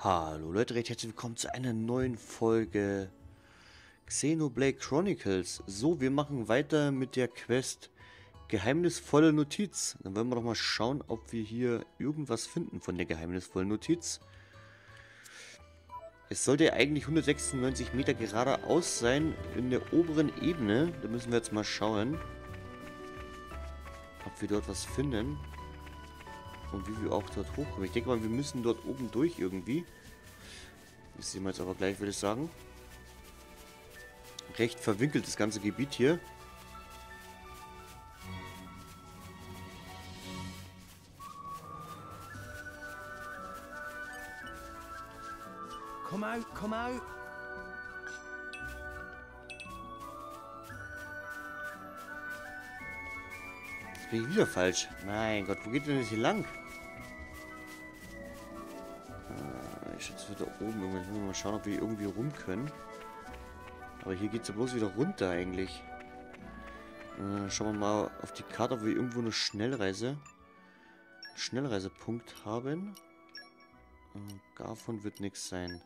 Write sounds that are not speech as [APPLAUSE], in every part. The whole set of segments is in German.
Hallo Leute, recht herzlich willkommen zu einer neuen Folge Xenoblade Chronicles. So, wir machen weiter mit der Quest Geheimnisvolle Notiz. Dann wollen wir doch mal schauen, ob wir hier irgendwas finden von der geheimnisvollen Notiz. Es sollte eigentlich 196 Meter geradeaus sein in der oberen Ebene. Da müssen wir jetzt mal schauen, ob wir dort was finden. Und wie wir auch dort hochkommen. Ich denke mal, wir müssen dort oben durch irgendwie. Das sehen wir jetzt aber gleich, würde ich sagen. Recht verwinkelt das ganze Gebiet hier. Come out, come out. Bin ich wieder falsch. Mein Gott, wo geht denn das hier lang? Ah, ich schätze, da oben irgendwie. Müssen mal schauen, ob wir irgendwie rum können. Aber hier geht es ja bloß wieder runter eigentlich. Äh, schauen wir mal auf die Karte, ob wir irgendwo eine Schnellreise, Schnellreisepunkt haben. Äh, davon wird nichts sein.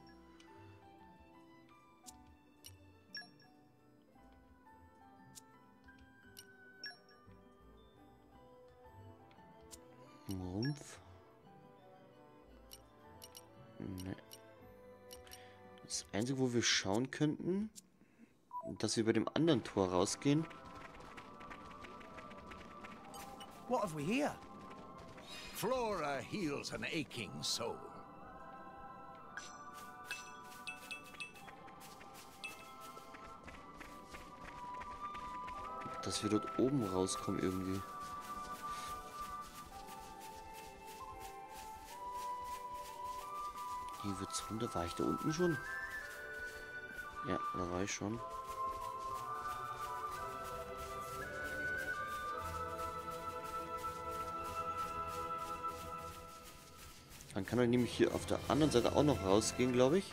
Rumpf. Nee. Das Einzige, wo wir schauen könnten, dass wir bei dem anderen Tor rausgehen. What have we here? Flora heals an aching soul. Dass wir dort oben rauskommen irgendwie. Hier wird's runter. War ich da unten schon? Ja, da war ich schon. Dann kann er nämlich hier auf der anderen Seite auch noch rausgehen, glaube ich.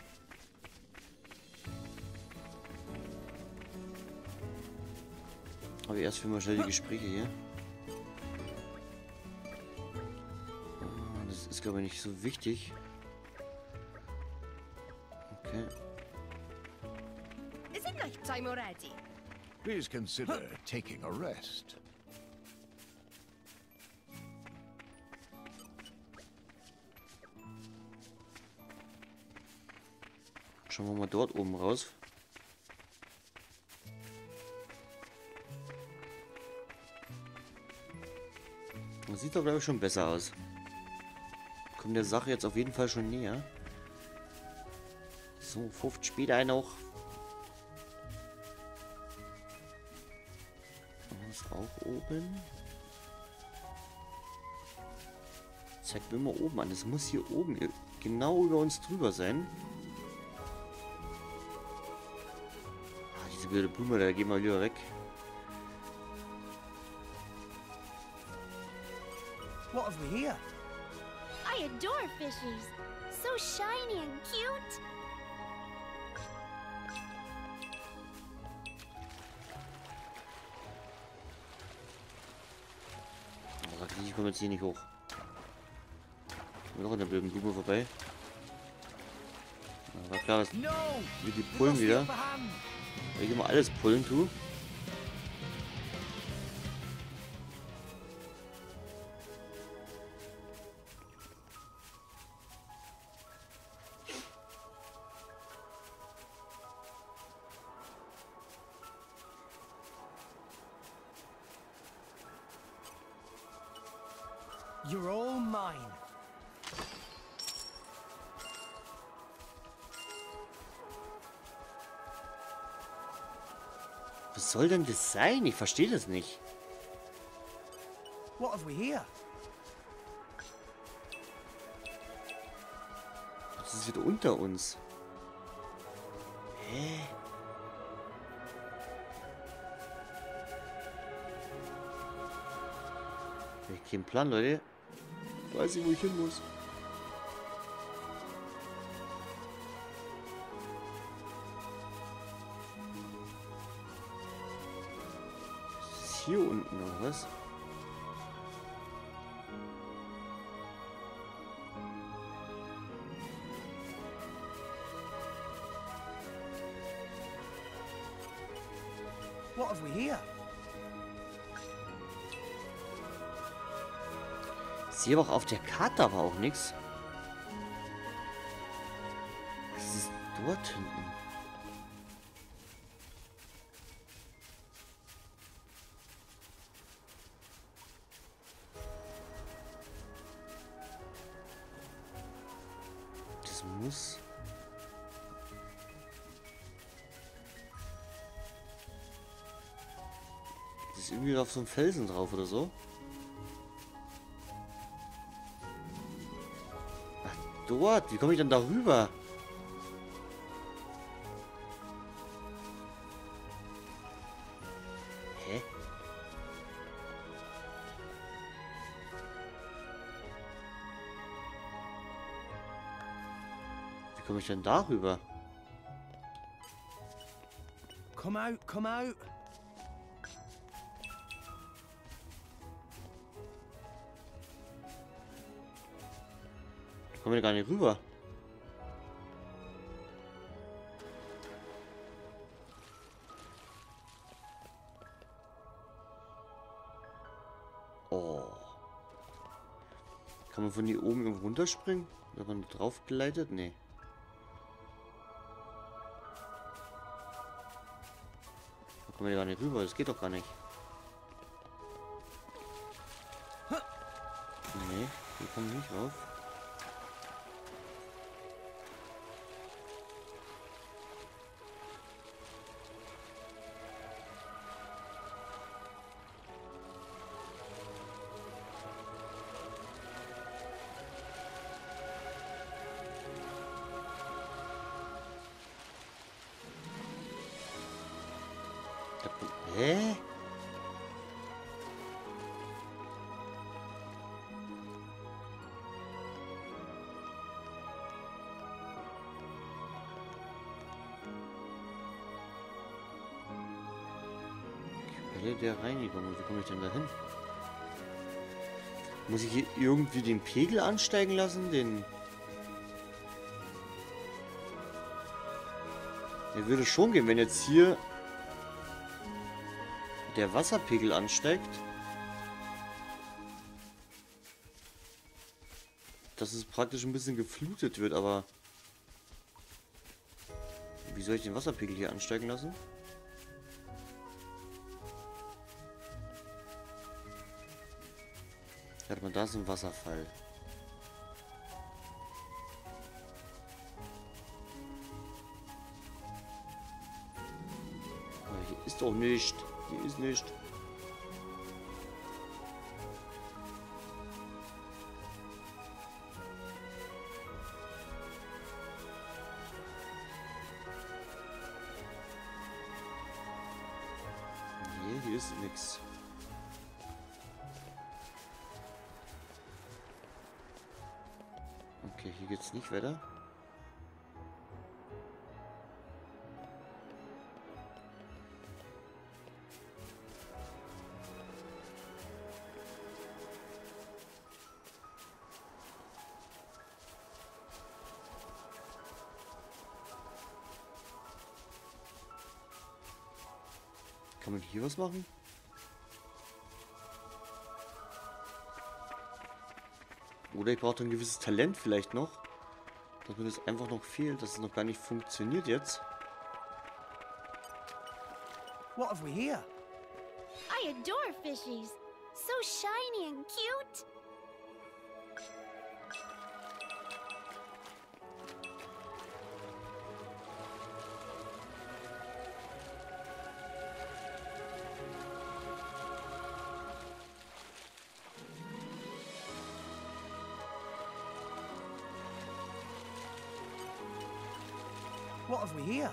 Aber erst führen wir schnell die Gespräche hier. Ah, Das ist, glaube ich, nicht so wichtig. Nighttime already? Please consider taking a rest. Schauen wir mal dort oben raus. Das sieht doch, glaube ich, schon besser aus. Kommt der Sache jetzt auf jeden Fall schon näher. So, 50 später ist auch oben. Zeigt mir mal oben an. Das muss hier oben genau über uns drüber sein. Ah, diese blöde Blume, da gehen wir wieder weg. What have we here? I adore fishies. So shiny and cute. Ich komme jetzt hier nicht hoch. Noch an der blöden Blume vorbei. War klar, dass wir die pullen wieder. Weil ich immer alles pullen tue. Soll denn das sein? Ich verstehe das nicht. What have we here? Das ist wieder unter uns. Hä? Ich hab keinen Plan, Leute. Weiß ich, wo ich hin muss. unten oder was? What have we here? Sehe auch auf der Karte aber auch nichts. Was ist dort hinten? Ist irgendwie auf so einem Felsen drauf oder so. Ach, dort. Wie komme ich denn da rüber? Hä? Wie komme ich denn da rüber? Come out, come out. Ich komme hier gar nicht rüber. Oh. Kann man von hier oben irgendwo runterspringen? Wird man drauf geleitet? Nee. Da kommen wir gar nicht rüber, das geht doch gar nicht. Nee, wir kommen nicht rauf. Quelle der Reinigung. Wie komme ich denn da hin? Muss ich hier irgendwie den Pegel ansteigen lassen? Den. Der würde schon gehen, wenn jetzt hier der Wasserpegel ansteigt. Dass es praktisch ein bisschen geflutet wird, aber... Wie soll ich den Wasserpegel hier ansteigen lassen? Warte mal, da ist ein Wasserfall. Aber hier ist doch nicht. Hier ist nicht. Nee, hier ist nichts. Okay, hier geht's nicht weiter. Kann man hier was machen? Oder ich brauche ein gewisses Talent vielleicht noch. Dass mir das einfach noch fehlt, dass es noch gar nicht funktioniert jetzt. What have we here? I adore fishies. What have we here?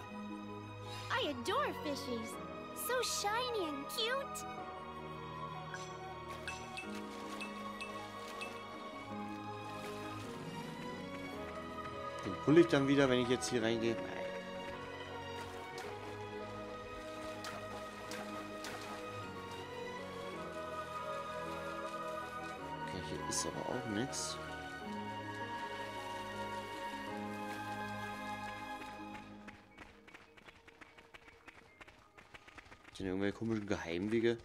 I adore fishies. So shiny and cute. Den pulle ich dann wieder, wenn ich jetzt hier reingehe. Komischen Geheimwege?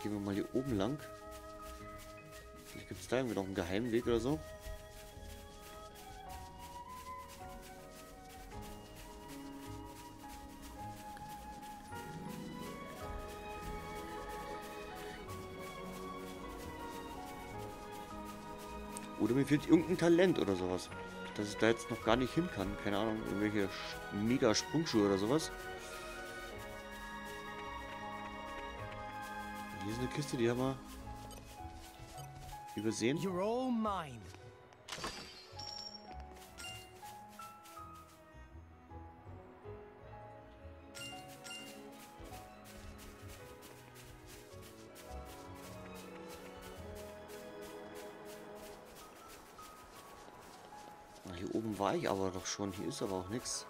Gehen wir mal hier oben lang. Vielleicht gibt es da irgendwie noch einen Geheimweg oder so. Oder mir fehlt irgendein Talent oder sowas. Dass ich da jetzt noch gar nicht hin kann. Keine Ahnung, irgendwelche mega Sprungschuhe oder sowas. Hier ist eine Kiste, die haben wir übersehen. You're all mine. Hier oben war ich aber doch schon. Hier ist aber auch nichts.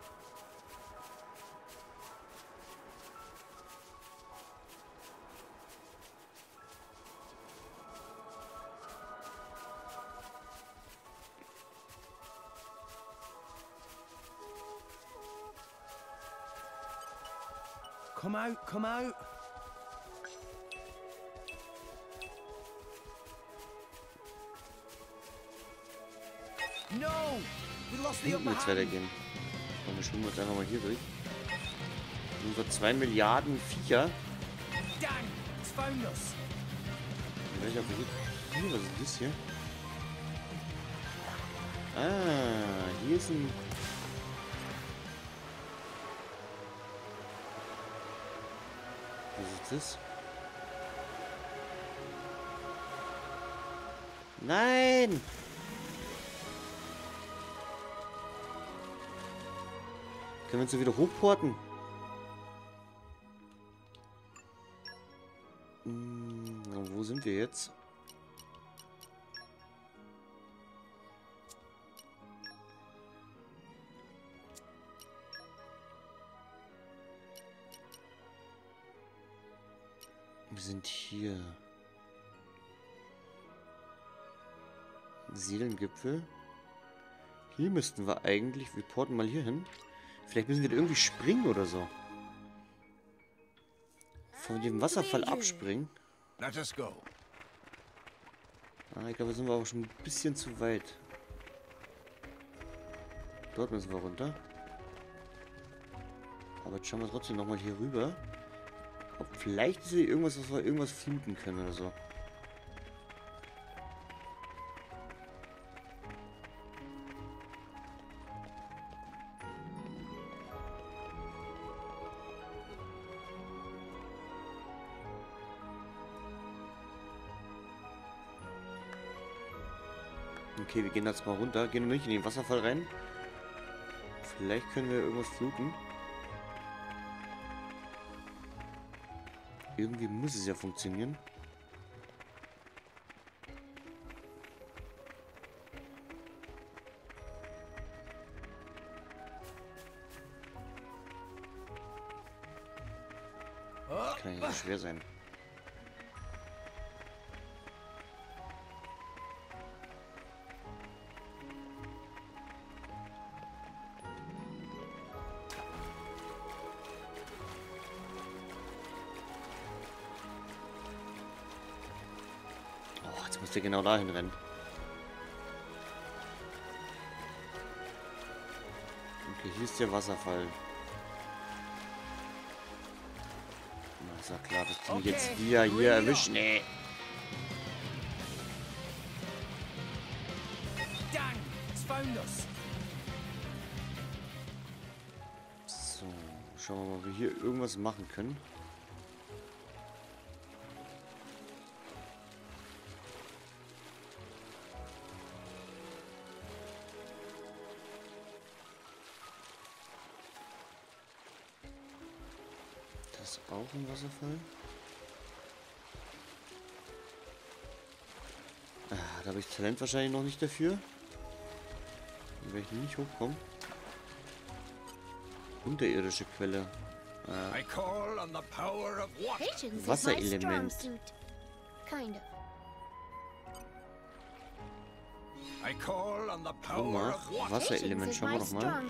Come out, come out. Hinten jetzt weitergehen. Komm, wir schwimmen jetzt einfach mal hier durch. So zwei Milliarden Viecher. Wir hier... Hier, was ist das hier? Ah, hier ist ein... Was ist das? Nein! Können wir uns wieder hochporten? Hm, wo sind wir jetzt? Wir sind hier. Seelengipfel. Hier müssten wir eigentlich. Wir porten mal hier hin. Vielleicht müssen wir da irgendwie springen oder so. Von dem Wasserfall abspringen. Let us go. Ah, ich glaube, da sind wir auch schon ein bisschen zu weit. Dort müssen wir runter. Aber jetzt schauen wir trotzdem nochmal hier rüber. Ob vielleicht ist hier irgendwas, was wir irgendwas fluten können oder so. Okay, wir gehen jetzt mal runter. Gehen wir nicht in den Wasserfall rein. Vielleicht können wir irgendwas fluten. Irgendwie muss es ja funktionieren. Oh, Kann ja nicht schwer sein. Jetzt muss der genau dahin rennen. Okay, hier ist der Wasserfall. Na, ist ja klar, dass die mich jetzt Okay, wieder hier erwischen. Nee. So, schauen wir mal, ob wir hier irgendwas machen können. Auch ein Wasserfall. Ah, da habe ich Talent wahrscheinlich noch nicht dafür. Da werde ich nicht hochkommen. Unterirdische Quelle. Ah, I call on the power of water. Patience is my strong Wasserelement. water. Wasserelement. Schauen wir doch mal.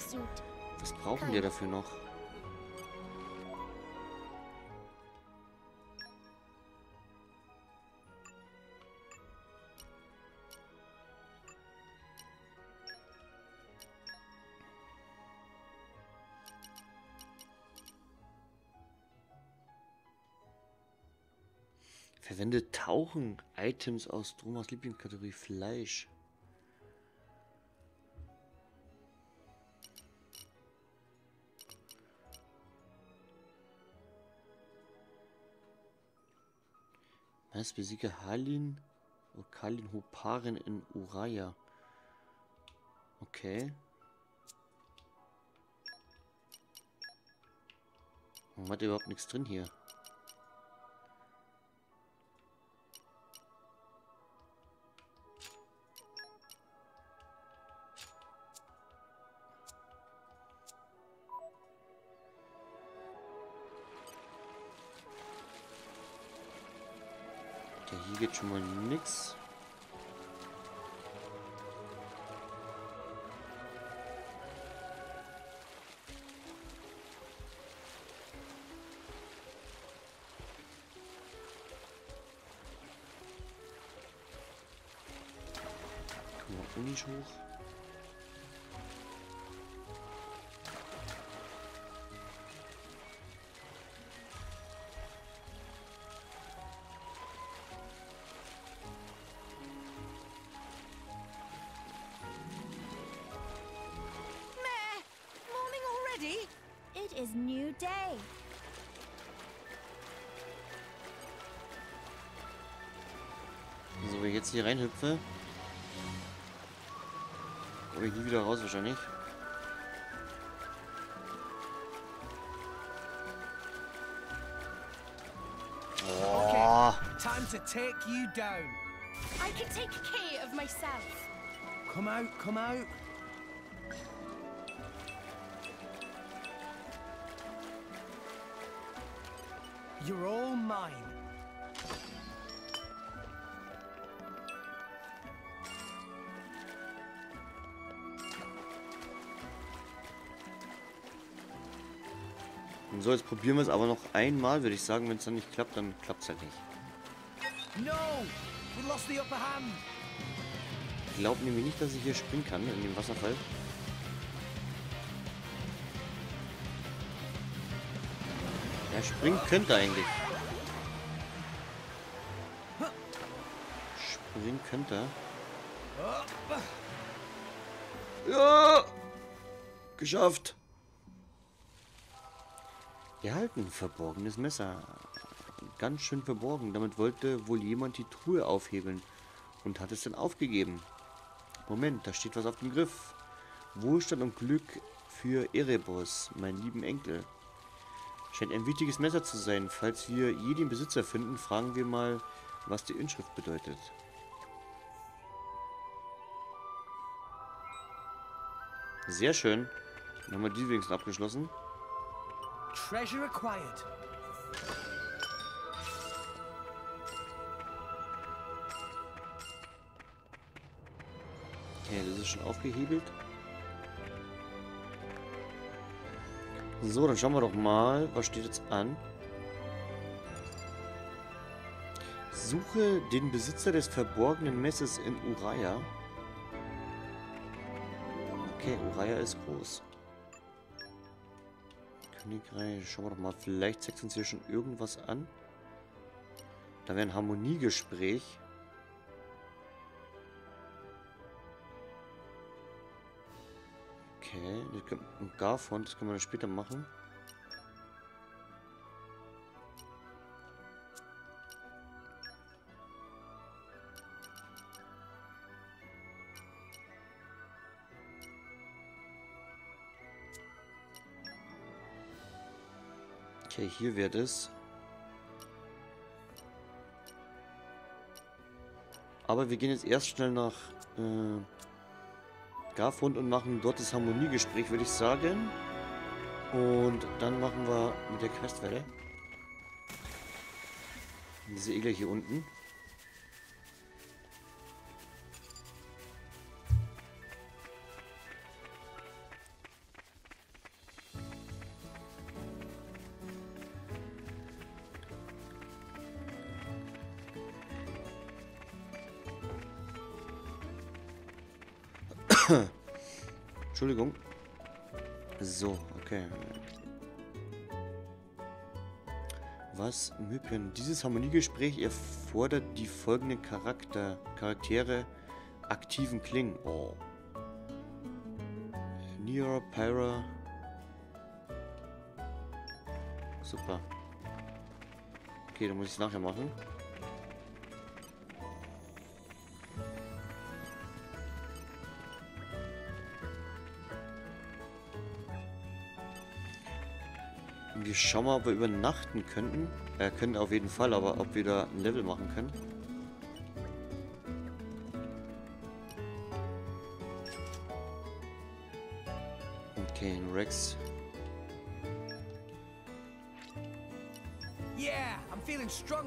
Was brauchen wir dafür noch? Tauchen Items aus Thomas Lieblingskategorie Fleisch. Was besiege Halin oder Kalin Hoparen in Uraya? Okay. Warum hat er überhaupt nichts drin hier? Schon mal nix. Kommen wir auch nicht hoch. Day. So, wenn ich jetzt hier reinhüpfe. Komme ich nie wieder raus wahrscheinlich. Boah. Time to take you down. I can take care of myself. Come out, come out. You're all mine. So, jetzt probieren wir es aber noch einmal, würde ich sagen. Wenn es dann nicht klappt, dann klappt es halt nicht. No! We lost the upper hand. Glaubt nämlich nicht, dass ich hier springen kann in dem Wasserfall. Ja, springen könnte eigentlich. Springen könnte. Ja! Geschafft! Gehalten, verborgenes Messer. Ganz schön verborgen. Damit wollte wohl jemand die Truhe aufhebeln und hat es dann aufgegeben. Moment, da steht was auf dem Griff. Wohlstand und Glück für Erebos, meinen lieben Enkel. Scheint ein wichtiges Messer zu sein. Falls wir je den Besitzer finden, fragen wir mal, was die Inschrift bedeutet. Sehr schön. Dann haben wir die wenigstens abgeschlossen. Treasure acquired. Okay, das ist schon aufgehebelt. So, dann schauen wir doch mal, was steht jetzt an. Suche den Besitzer des verborgenen Messes in Uraya. Okay, Uraya ist groß. Königreich, schauen wir doch mal, vielleicht zeigt uns hier schon irgendwas an. Da wäre ein Harmoniegespräch. Okay, und Garfond, das können wir später machen. Okay, hier wird es. Aber wir gehen jetzt erst schnell nach äh, Garfund und machen dort das Harmoniegespräch, würde ich sagen. Und dann machen wir mit der Questwelle. Diese Egel hier unten. [COUGHS] Entschuldigung. So, okay. Was? Mypion. Dieses Harmoniegespräch erfordert die folgenden Charakter Charaktere aktiven Klingen. Oh. Nira, Pyra. Super. Okay, dann muss ich es nachher machen. Wir schauen mal, ob wir übernachten könnten. Äh, können auf jeden Fall, aber ob wir da ein Level machen können. Okay, Rex.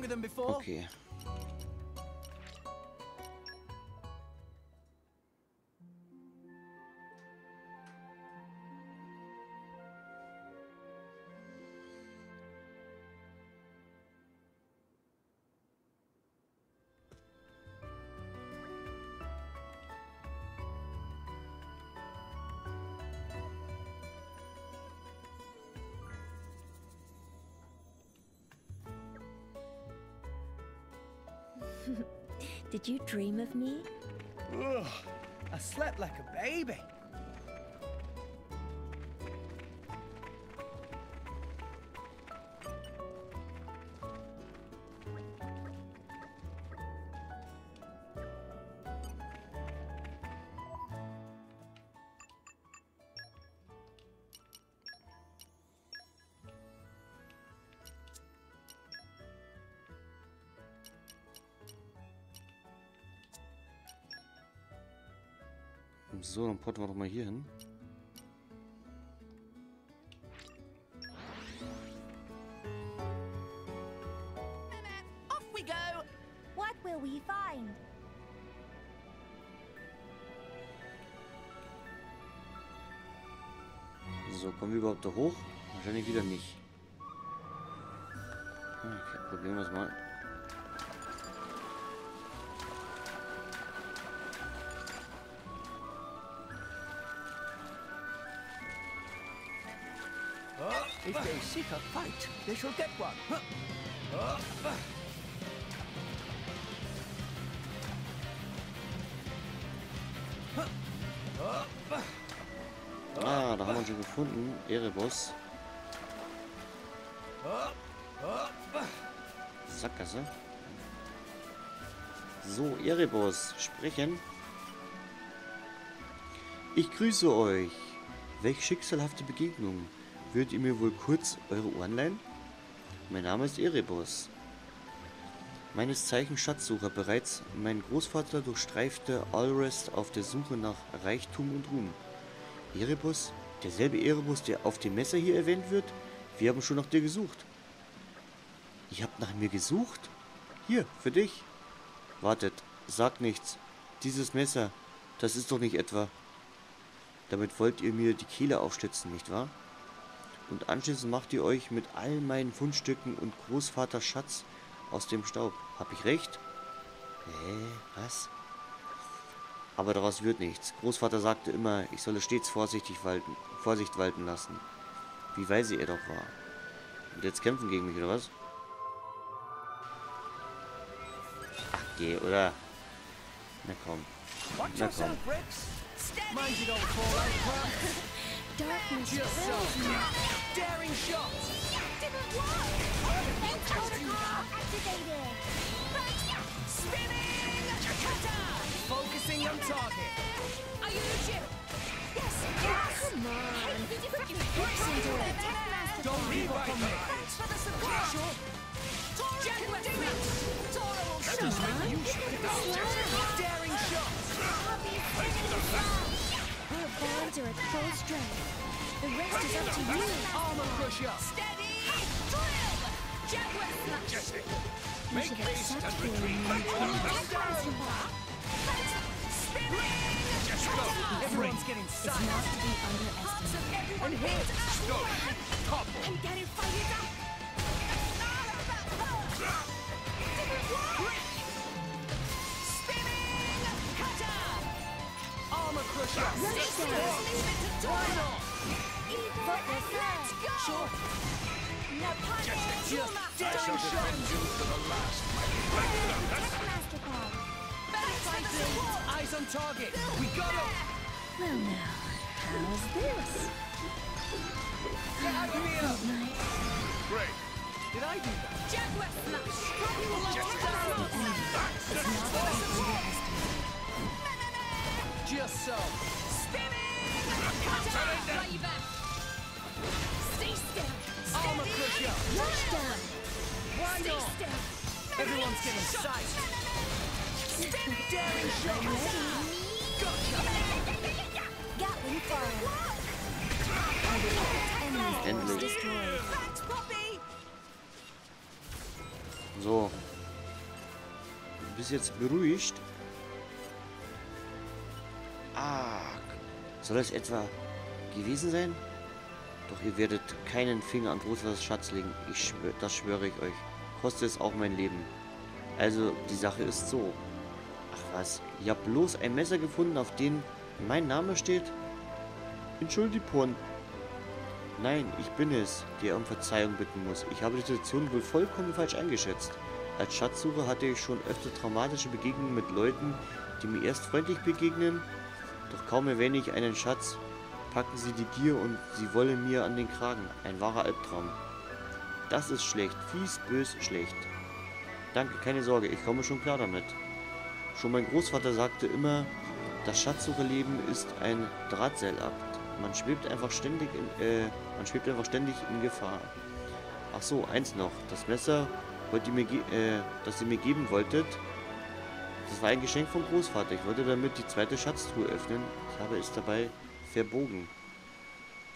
Than before. Okay. Did you dream of me? Ugh, I slept like a baby. So, dann potten wir doch mal hier hin. Off we go! What will we find? So, kommen wir überhaupt da hoch? Wahrscheinlich wieder nicht. Okay, probieren wir es mal. If they seek a fight, they shall get one. Ah, da haben wir schon gefunden. Erebos. Sackgasse. So, Erebos, sprechen. Ich grüße euch. Welch schicksalhafte Begegnung. Würdet ihr mir wohl kurz eure Ohren leihen? Mein Name ist Erebos. Meines Zeichen Schatzsucher bereits. Mein Großvater durchstreifte Alrest auf der Suche nach Reichtum und Ruhm. Erebus? Derselbe Erebus, der auf dem Messer hier erwähnt wird? Wir haben schon nach dir gesucht. Ihr habt nach mir gesucht? Hier, für dich. Wartet, sagt nichts. Dieses Messer, das ist doch nicht etwa. Damit wollt ihr mir die Kehle aufschlitzen, nicht wahr? Und anschließend macht ihr euch mit all meinen Fundstücken und Großvaters Schatz aus dem Staub. Hab ich recht? Hä, was? Aber daraus wird nichts. Großvater sagte immer, ich solle stets vorsichtig walten, Vorsicht walten lassen. Wie weise er doch war. Und jetzt kämpfen gegen mich, oder was? Ach, geh, oder? Na komm. Na komm. Darkness Just me. Daring shot! Didn't work! Activated! Spinning kata! Focusing on target. Are you legit? Yes! Yes! Come on! Don't rewrite me! Thanks for the support! Sure. Can do it! Will show! Daring shot! Bonds are at full strength. The rest is up to you. Armor crusher. Steady! Drill! Jaguar! You Make should haste accept and feeling retreat. unconquerable. Everyone's getting It's silenced. not to be underestimated. And hit. Stone. Topple. I'm getting fired up! Spinning. Kata. Armor crusher. Sure. Now punch Just it. just- I shall defend you to the last. Master Ball. Eyes on target. We got it. Well now, how's this? Get out of here. Great. Did I do that? Jaguar smash. Just so. Stay still. Armor crusher. Why Stay not? still. Everyone's getting psyched. Daring shot. Gatling fire. Endlich. destroyed. So. Du bist jetzt beruhigt. Ah. Soll das etwa gewesen sein? Doch ihr werdet keinen Finger an Großvater Schatz legen. Ich schwör, das schwöre ich euch. Kostet es auch mein Leben. Also, die Sache ist so. Ach was, ihr habt bloß ein Messer gefunden, auf dem mein Name steht? Entschuldigung. Nein, ich bin es, der um Verzeihung bitten muss. Ich habe die Situation wohl vollkommen falsch eingeschätzt. Als Schatzsucher hatte ich schon öfter traumatische Begegnungen mit Leuten, die mir erst freundlich begegnen, doch kaum erwähne ich einen Schatz, packen sie die Gier und sie wollen mir an den Kragen. Ein wahrer Albtraum. Das ist schlecht, fies, bös, schlecht. Danke, keine Sorge, ich komme schon klar damit. Schon mein Großvater sagte immer, das Schatzsucherleben ist ein Drahtseilakt. Man schwebt einfach ständig in, äh, man schwebt einfach ständig in Gefahr. Ach so, eins noch. Das Messer, wollt ihr mir äh, das ihr mir geben wolltet, das war ein Geschenk vom Großvater. Ich wollte damit die zweite Schatztruhe öffnen. Ich habe es dabei verbogen.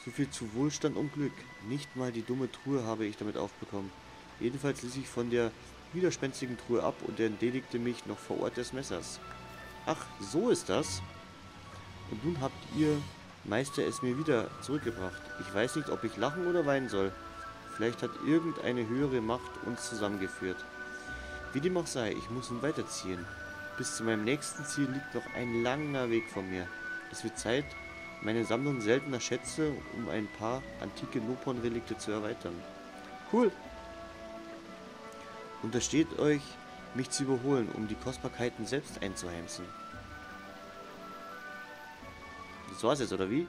So viel zu Wohlstand und Glück. Nicht mal die dumme Truhe habe ich damit aufbekommen. Jedenfalls ließ ich von der widerspenstigen Truhe ab und entledigte mich noch vor Ort des Messers. Ach, so ist das. Und nun habt ihr, Meister, es mir wieder zurückgebracht. Ich weiß nicht, ob ich lachen oder weinen soll. Vielleicht hat irgendeine höhere Macht uns zusammengeführt. Wie dem auch sei, ich muss nun weiterziehen. Bis zu meinem nächsten Ziel liegt noch ein langer Weg vor mir. Es wird Zeit, meine Sammlung seltener Schätze um ein paar antike Nopon-Relikte zu erweitern. Cool! Untersteht euch, mich zu überholen, um die Kostbarkeiten selbst einzuheimsen. Das war's jetzt, oder wie?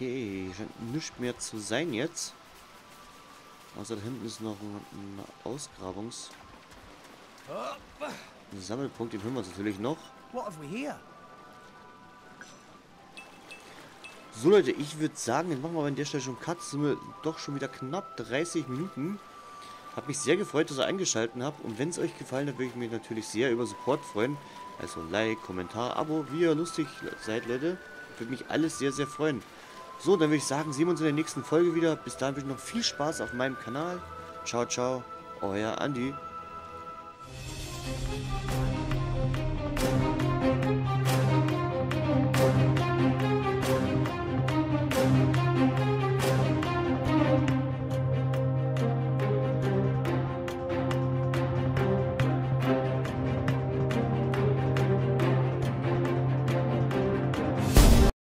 Okay, scheint nichts mehr zu sein jetzt. Außer da hinten ist noch ein, ein Ausgrabungs... Ein Sammelpunkt, den hören wir uns natürlich noch. So Leute, ich würde sagen, jetzt machen wir an der Stelle schon Cut. Sind wir doch schon wieder knapp 30 Minuten. Hab mich sehr gefreut, dass ihr eingeschaltet habt. Und wenn es euch gefallen hat, würde ich mich natürlich sehr über Support freuen. Also Like, Kommentar, Abo, wie ihr lustig seid, Leute. Würde mich alles sehr, sehr freuen. So, dann würde ich sagen, sehen wir uns in der nächsten Folge wieder. Bis dahin wünsche ich noch viel Spaß auf meinem Kanal. Ciao, ciao. Euer Andi.